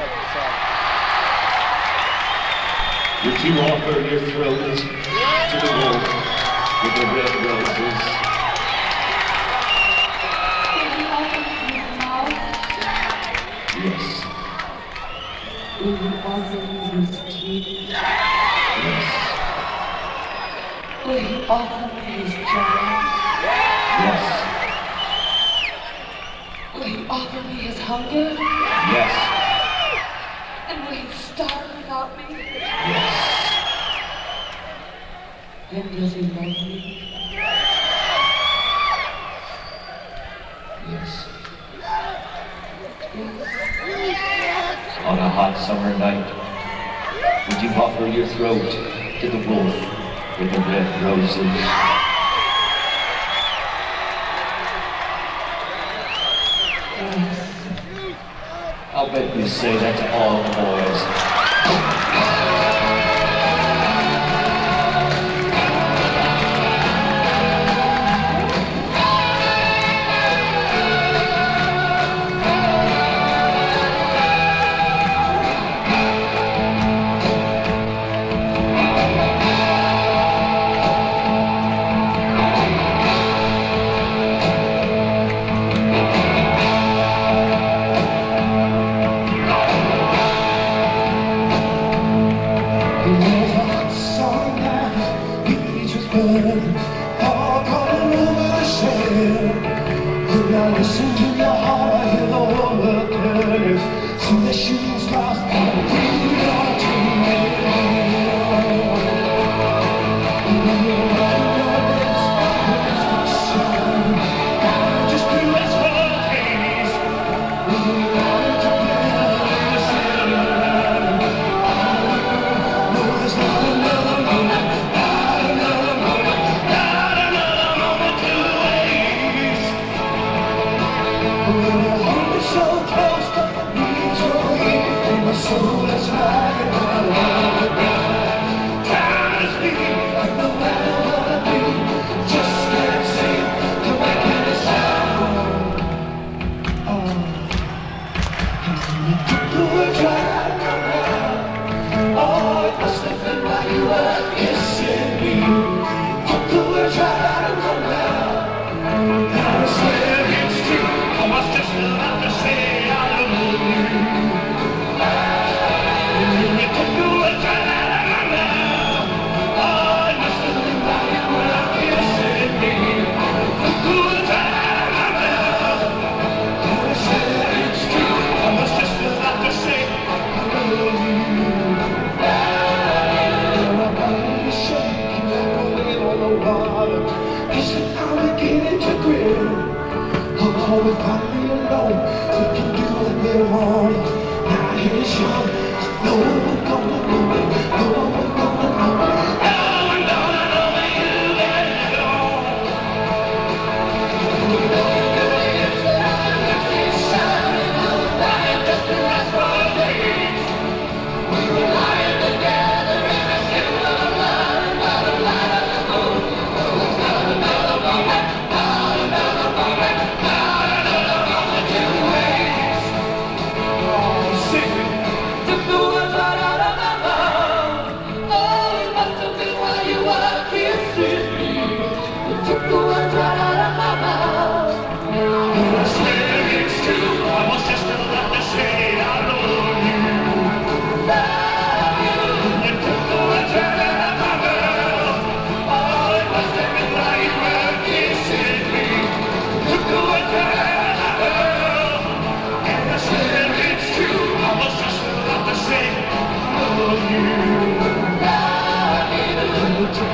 Would you offer your throats to the wolf with the red roses? Yes. Would you offer him his teeth? Yes. Would you offer him his jaws? Yes. Would you offer me his hunger? Yes. Yes. yes. On a hot summer night, would you offer your throat to the wolf with the red roses? I'll bet you say that to all the boys. soul is mine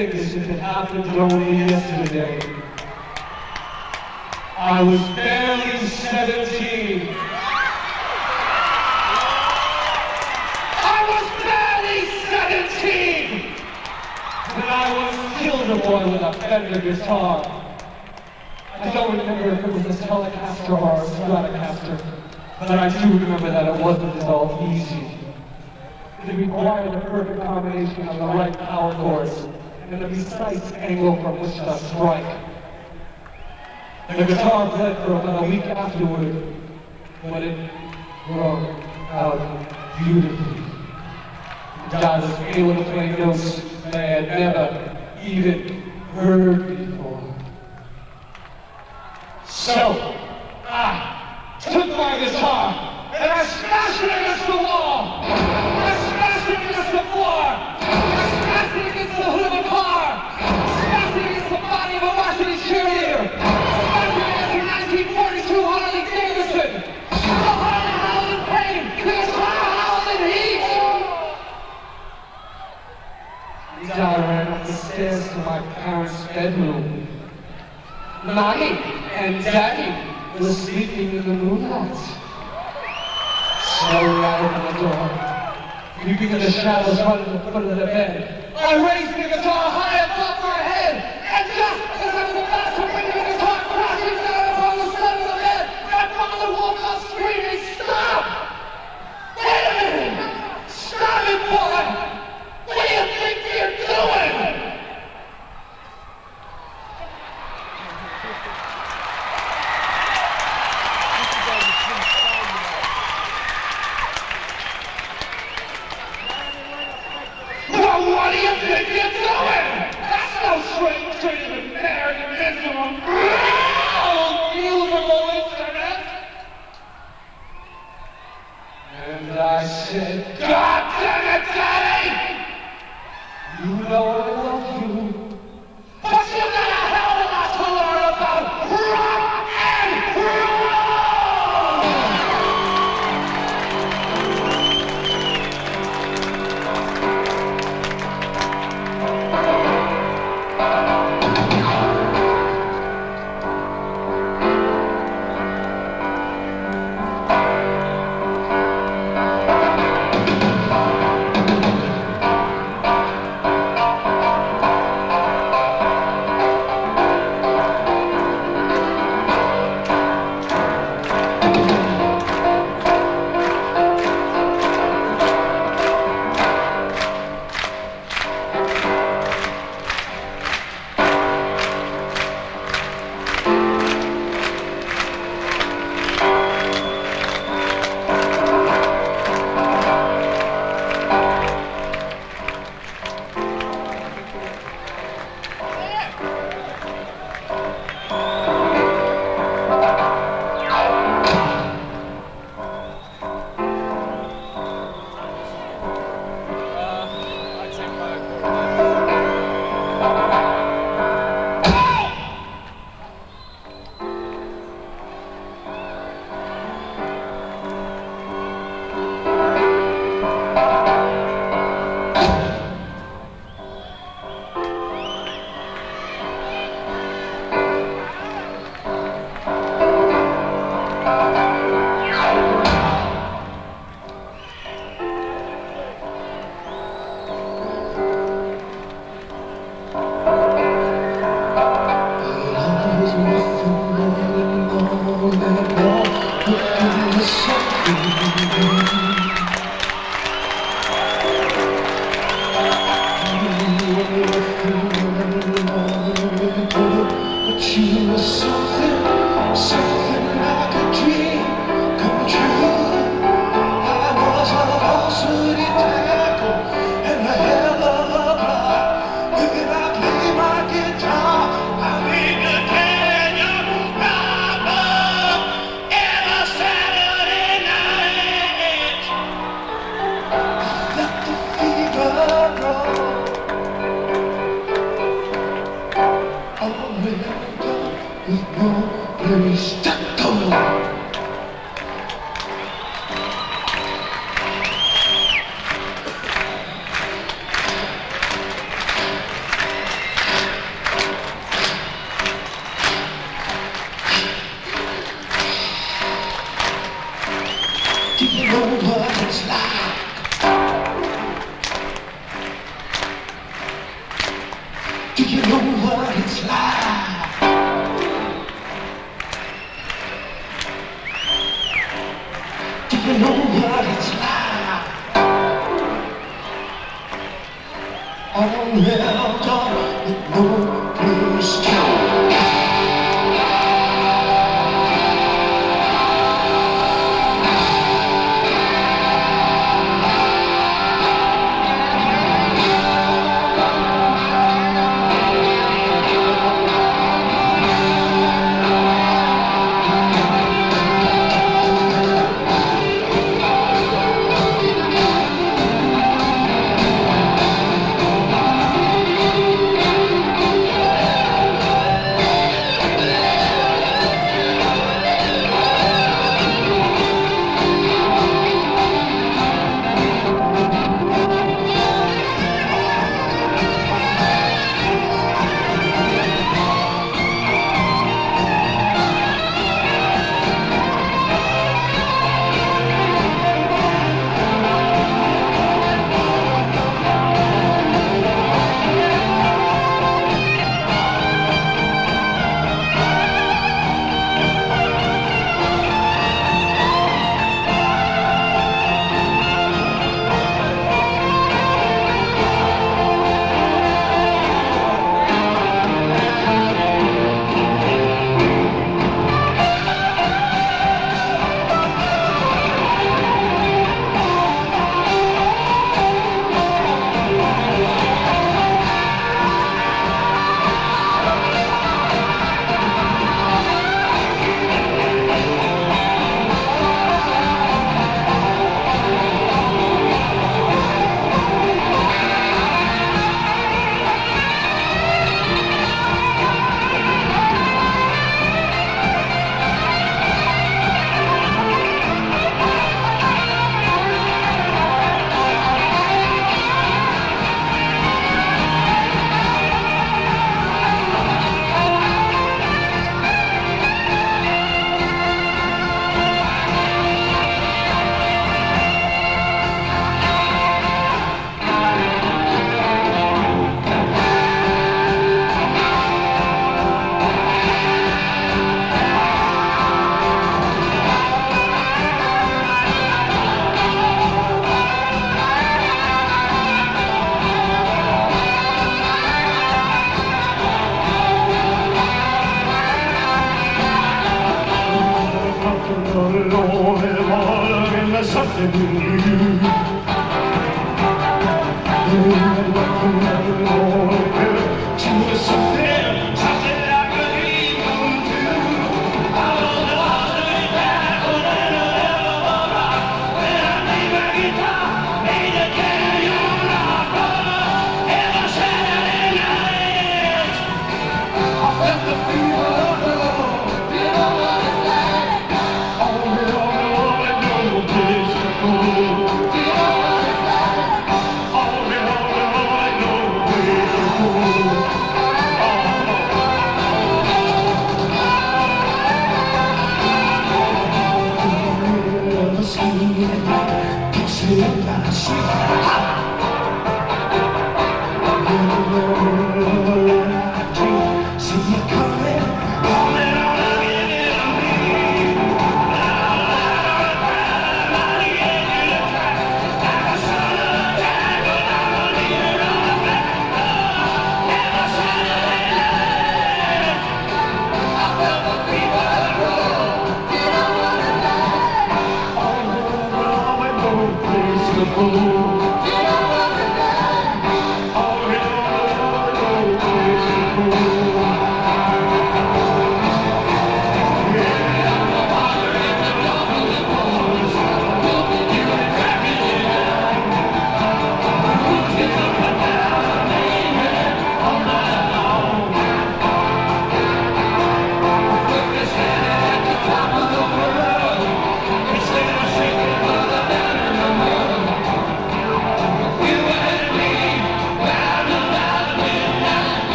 remember every little thing as if it happened only yesterday. I was barely 17. I was barely 17! And I was killed a boy with a Fender guitar. I don't remember if it was a Telecaster or a Stratocaster, but I do remember that it wasn't at all easy. It required the perfect combination of the right power chords and the precise angle from which to strike. And the guitar played for about a week afterward, but it broke out beautifully. God was able to play notes had never even heard before. So, I took my guitar and I smashed it against the wall. I ran up the stairs to my parents' bedroom. Mommy and Daddy were sleeping in the moonlight. Slowly I opened the door, leaping in the shadows at the foot of the bed. I raised the guitar high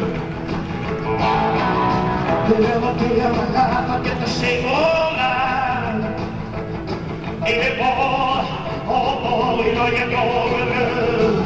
Day after day of my life, I get the same old line. Hey, boy, oh boy, going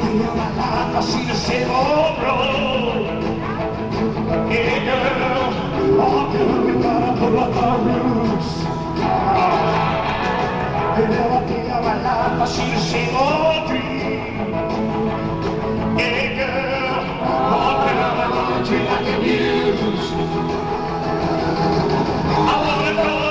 I see the same old road. Hey girl, we gotta pull up our see the same old dream. Hey girl, I want. I wanna go.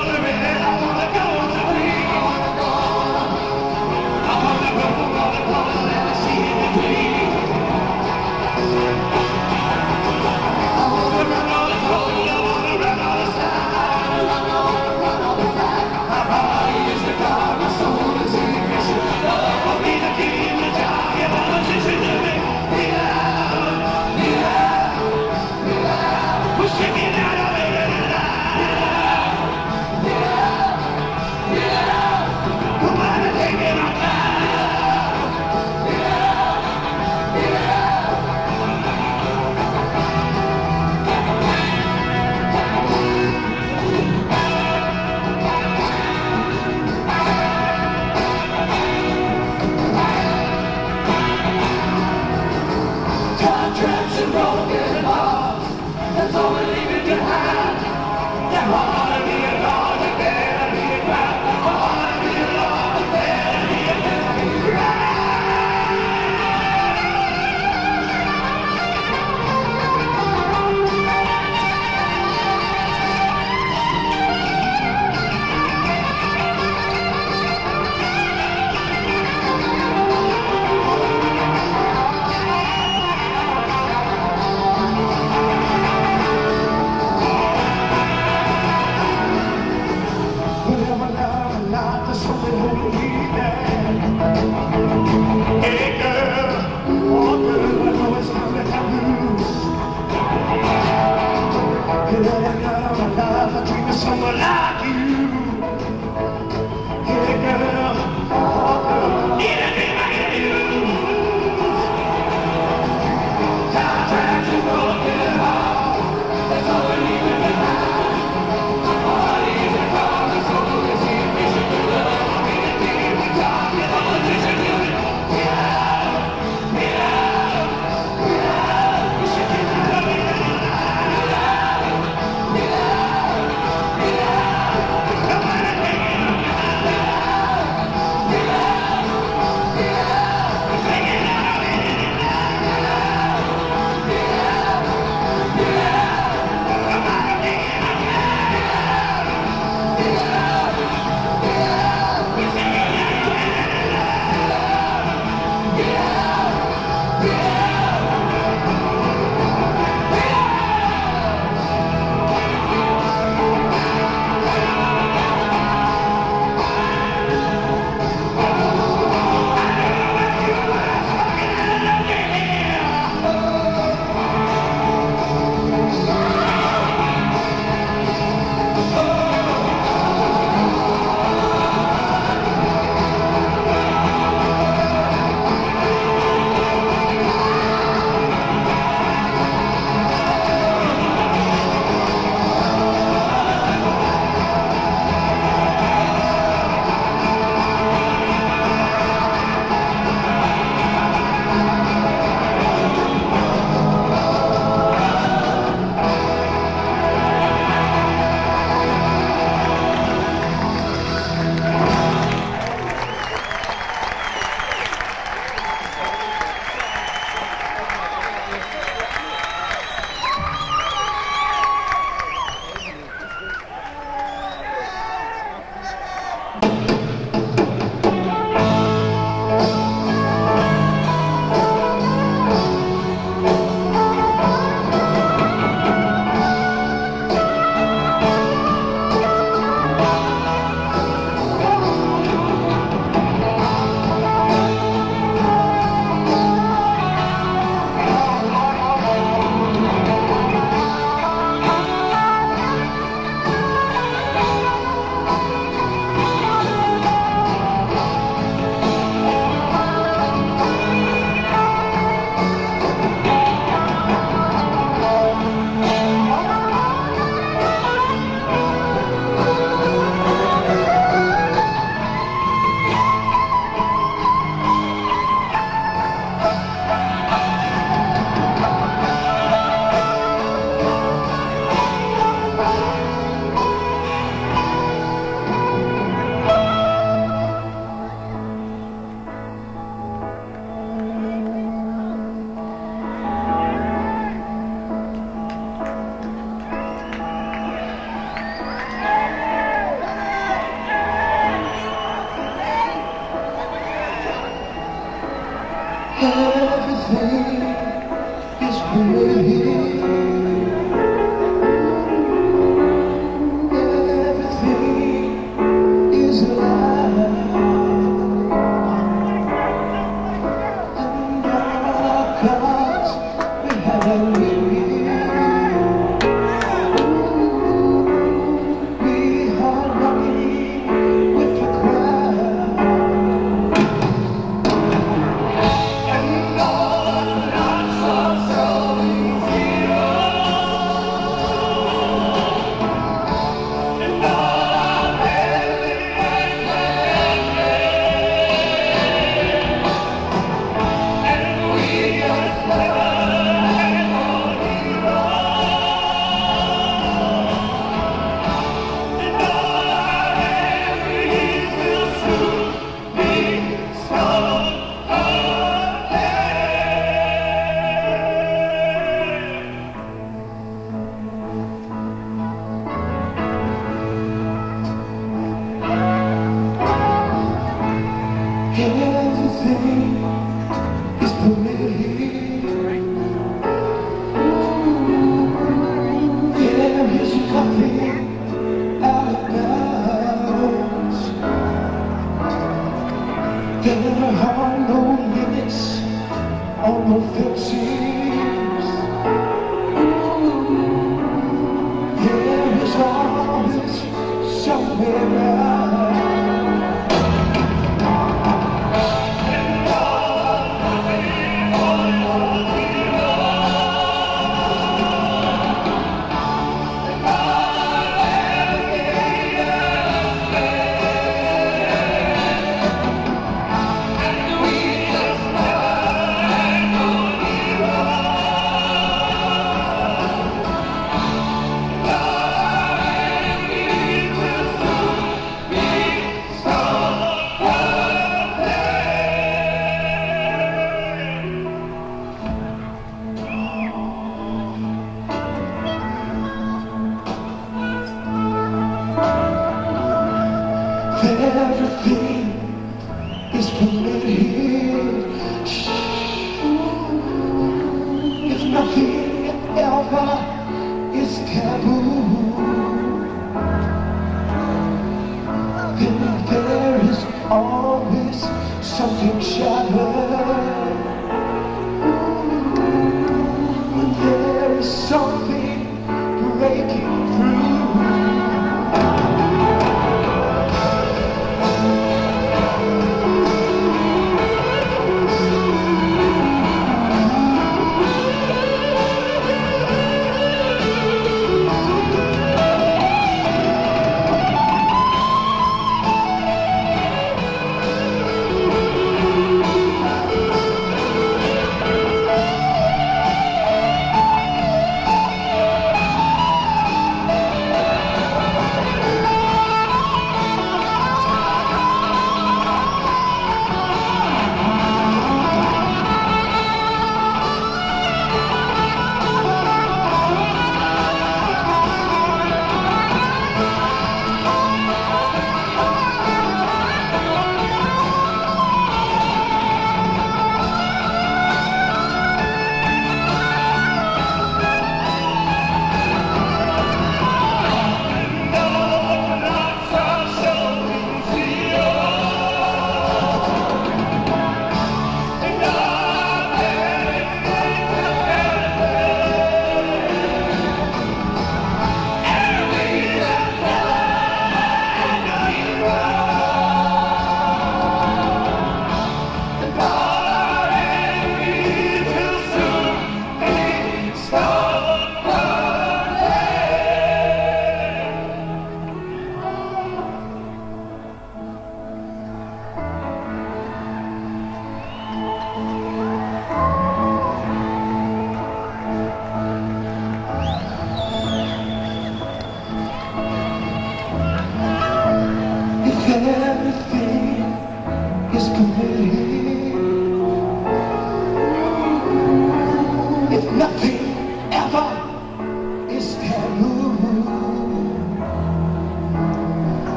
Breaking through.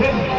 Yeah.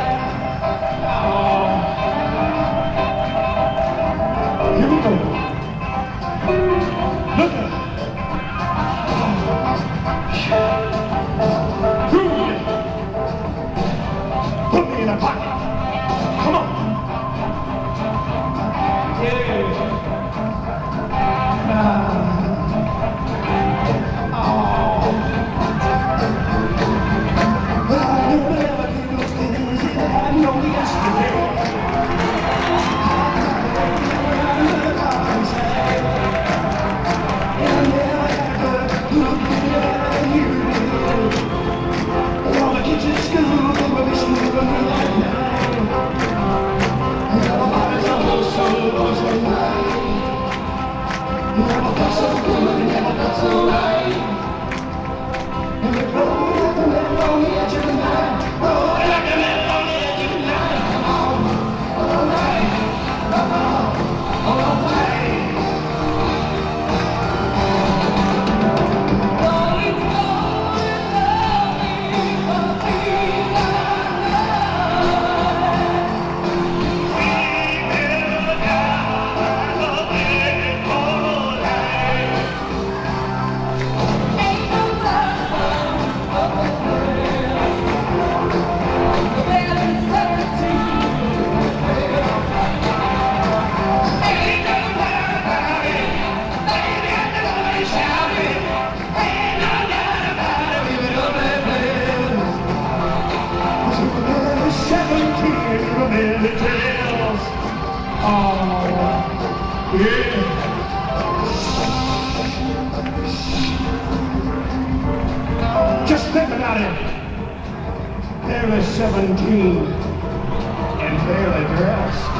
17 and barely dressed.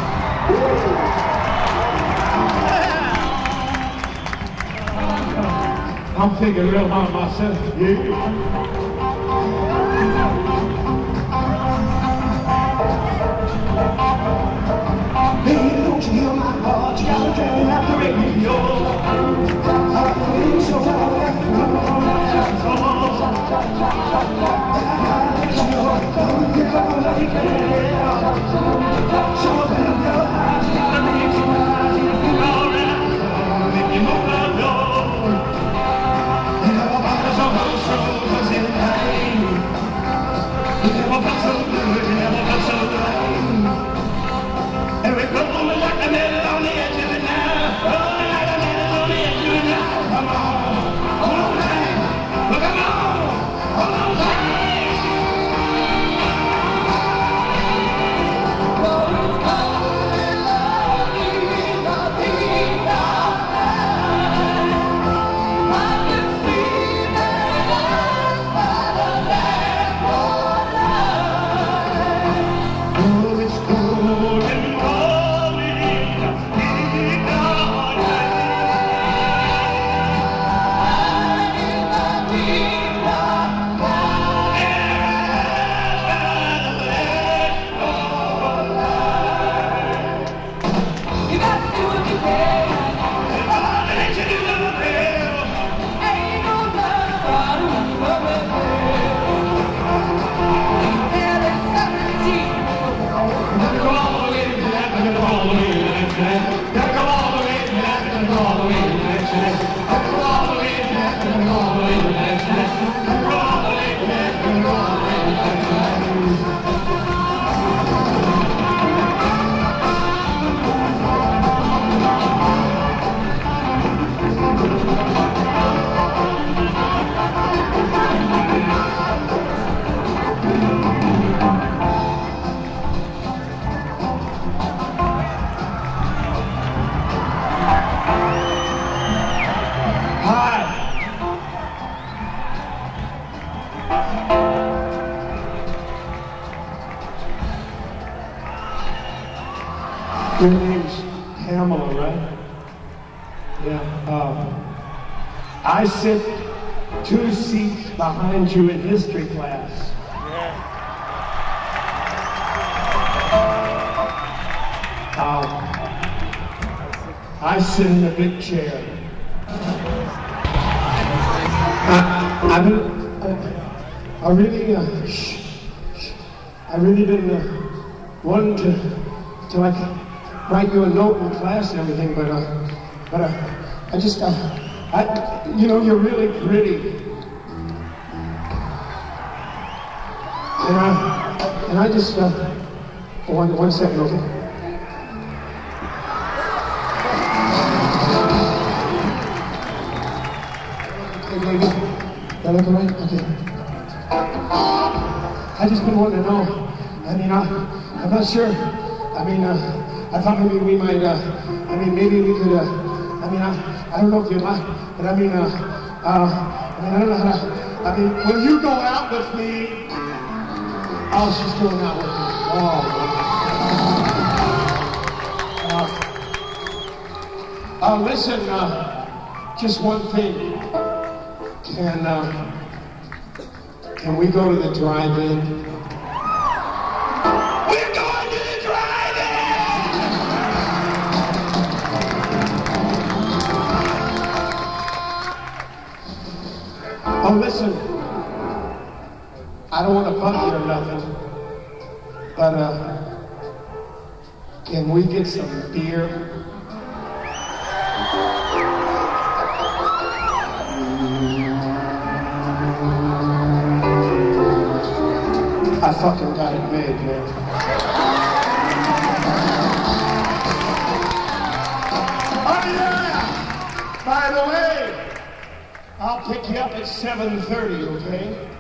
I'm thinking real hard myself. Yeah. Yeah. Your name's Pamela, right? Yeah. Um, I sit two seats behind you in history class. Um, I sit in the big chair. I, I've been, I, I really, uh, I really been uh, wanting to, to like write you a note in class and everything, but, uh, but uh, I just, uh, I, you know, you're really pretty. And I, and I just, uh, one, one second, okay? That look? Okay. I just been wanting to know. I mean, I, I'm not sure. I mean, uh, I thought maybe we might, uh, I mean, maybe we could, uh, I mean, I, I don't know if you might, but I mean, uh, uh, I mean, I don't know how to, I mean, will you go out with me? Oh, she's going out with me. Oh. Uh, listen, uh, just one thing. Can, uh, can we go to the drive-in? Listen, I don't want to bump you or nothing, but uh, can we get some beer? I fucking got it made, man. pick you up at 7.30, okay?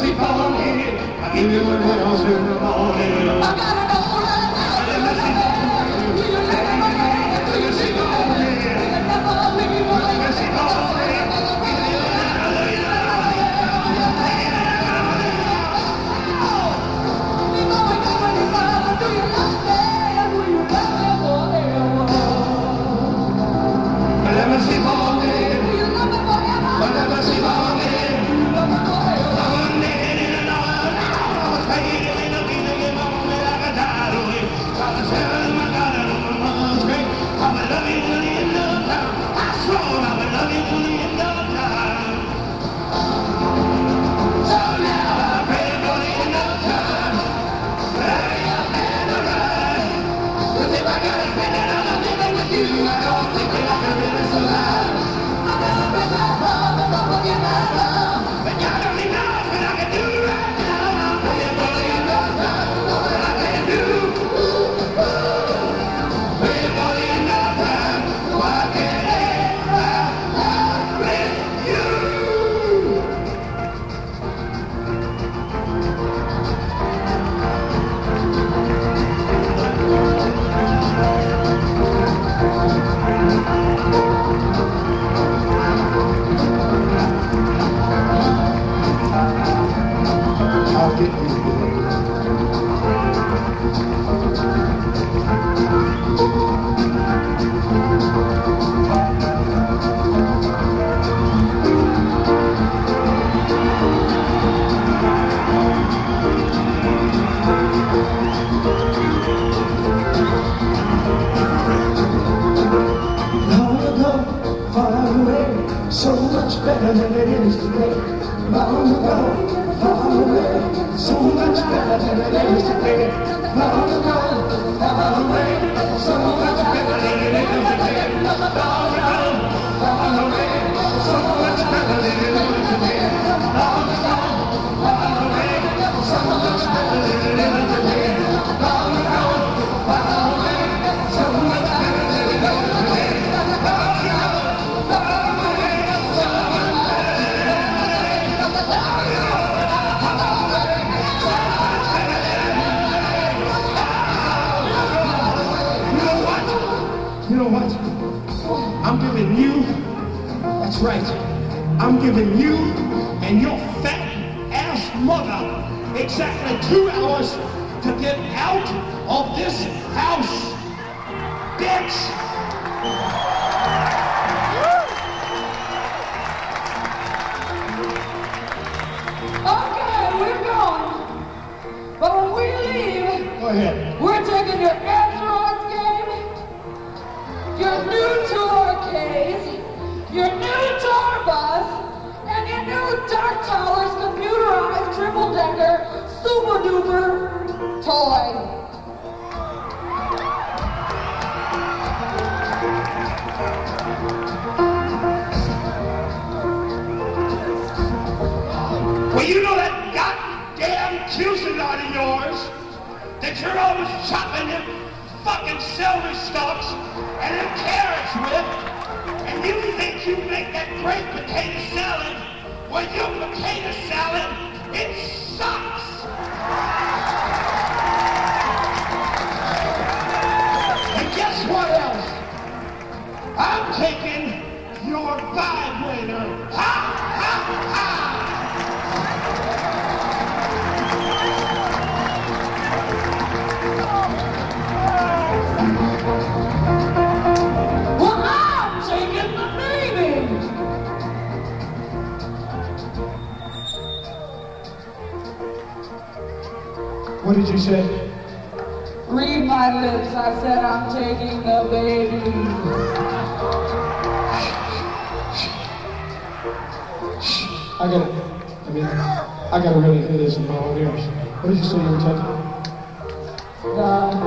Mercy, follow me. I give you a little silver morning. Venezolana, so much better than it is today. Long ago, far away. Thank you. I'm giving you and your fat ass mother exactly two hours to get out of this house. you're always chopping him fucking celery stalks and them carrots with, and you think you make that great potato salad? Well, your potato salad, it sucks! she said? Read my lips. I said I'm taking the baby. I gotta, I mean, I gotta really hear this in my own ears. What did you say you were taking? The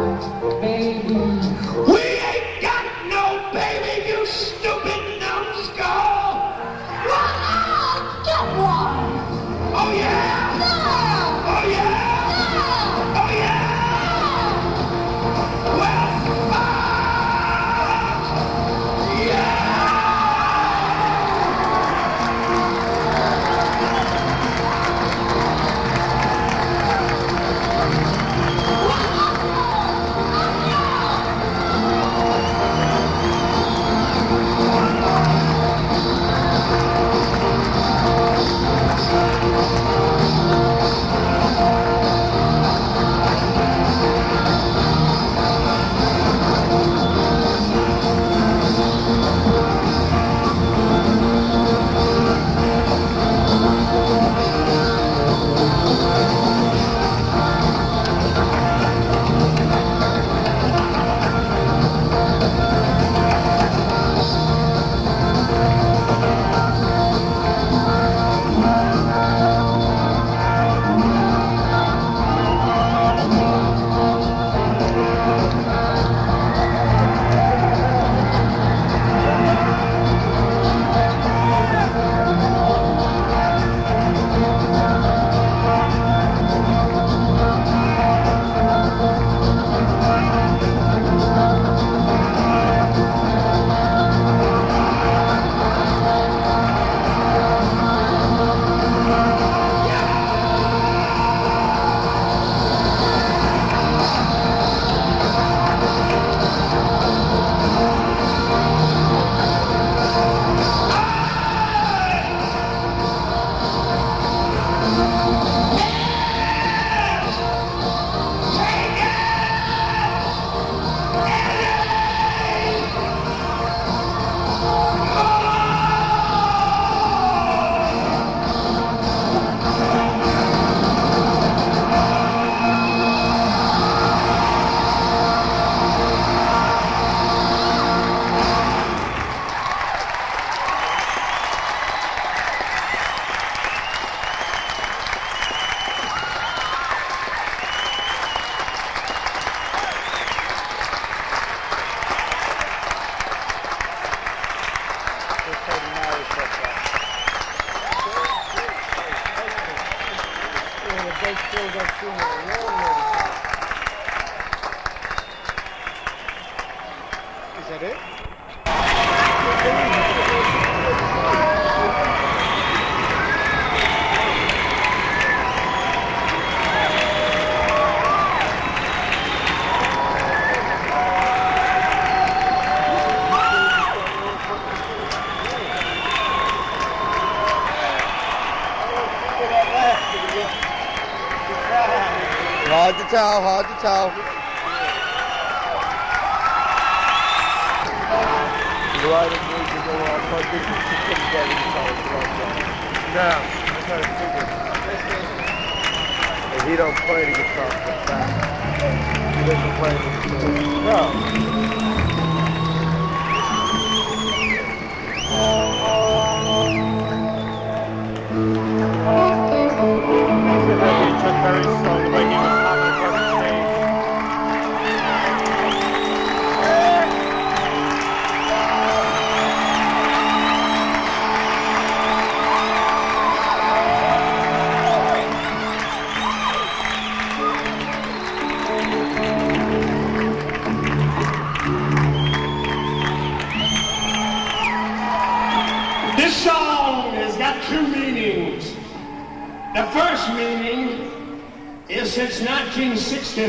Hard to tell,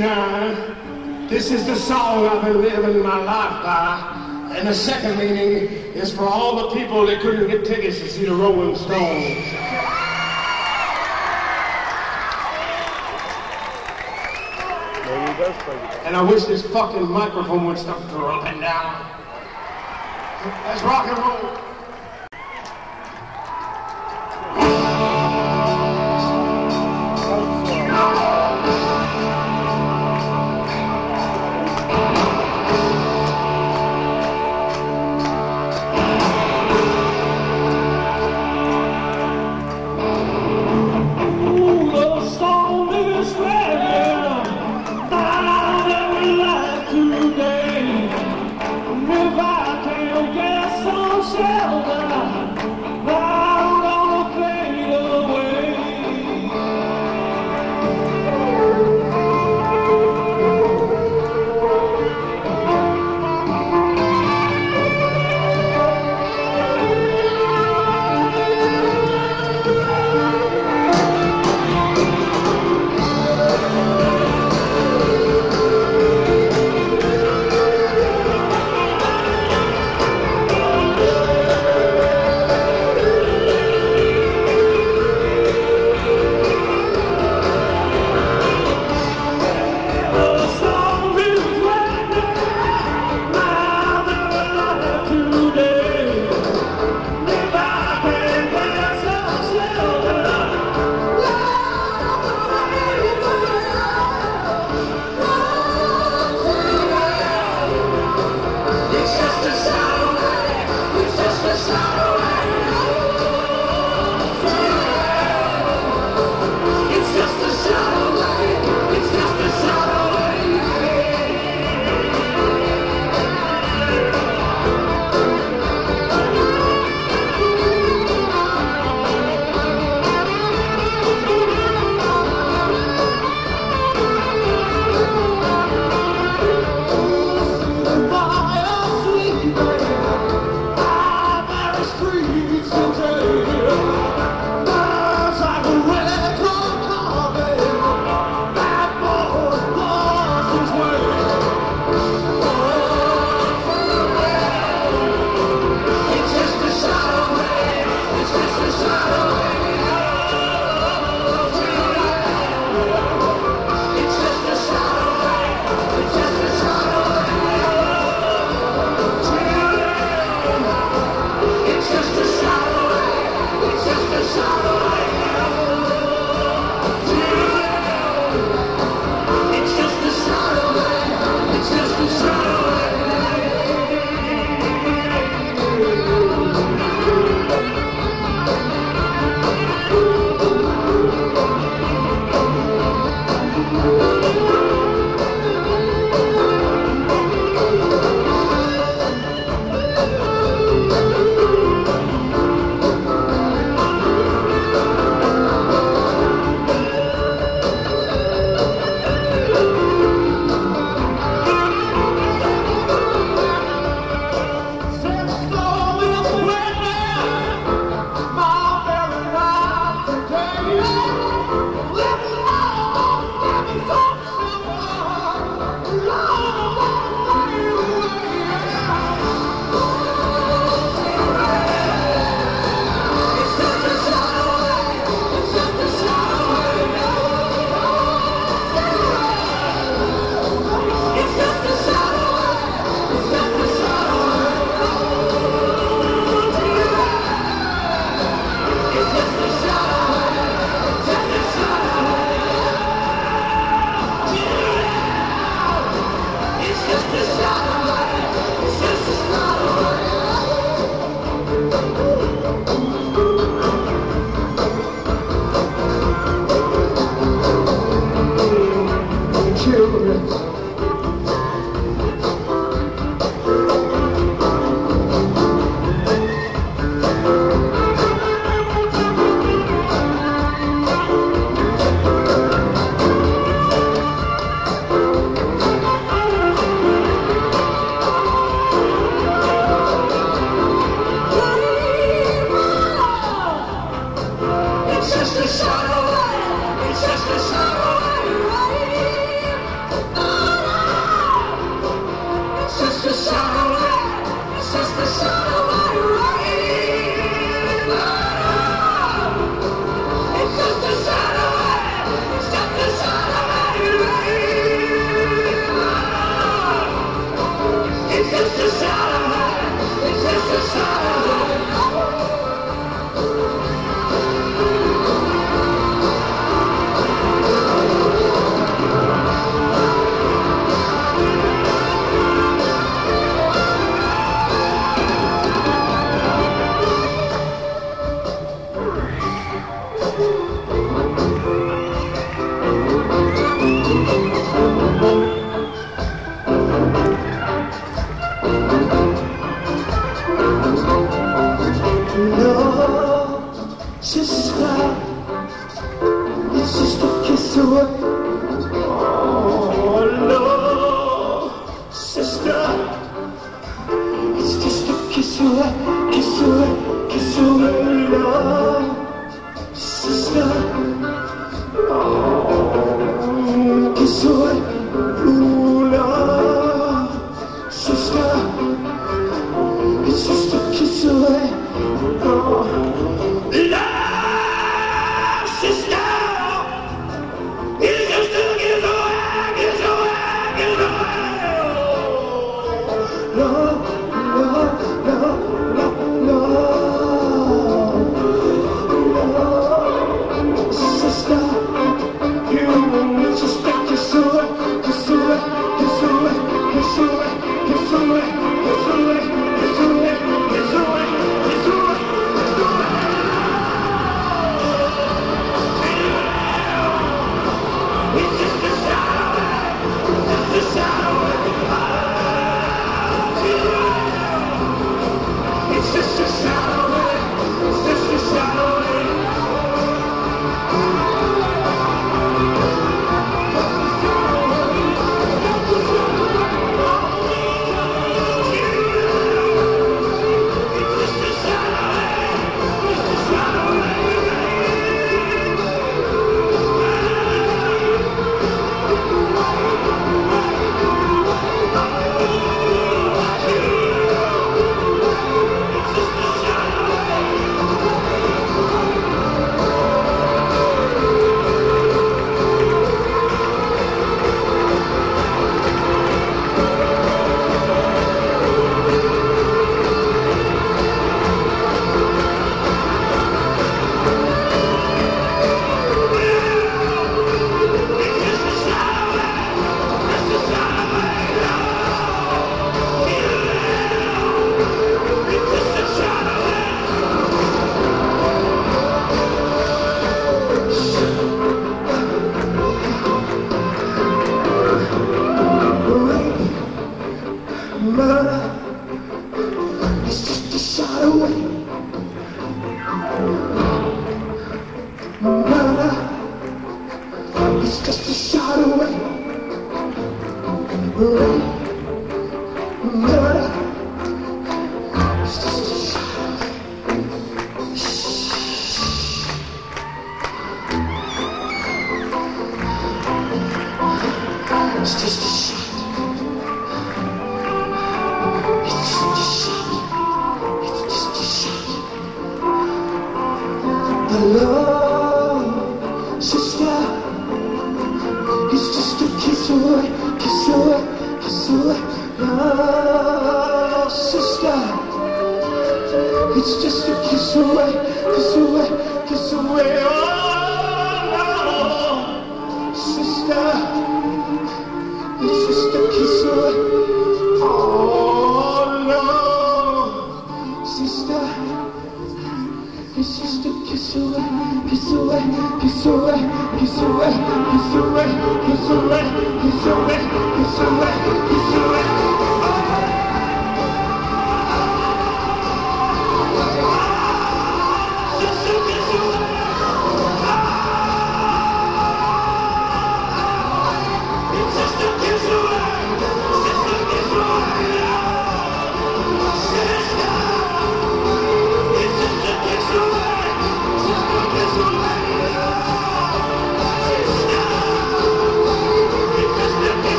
1969, this is the song I've been living my life by. And the second meaning is for all the people that couldn't get tickets to see the Rolling Stones. Maybe he does play guitar. And I wish this fucking microphone would stop dropping down. Let's rock and roll. It's just a kiss away, kiss away, kiss away. Oh, sister, it's just a kiss away. Oh no, sister, it's just a kiss away, kiss away, kiss away, kiss away, kiss away, kiss away, kiss away, kiss away, kiss away.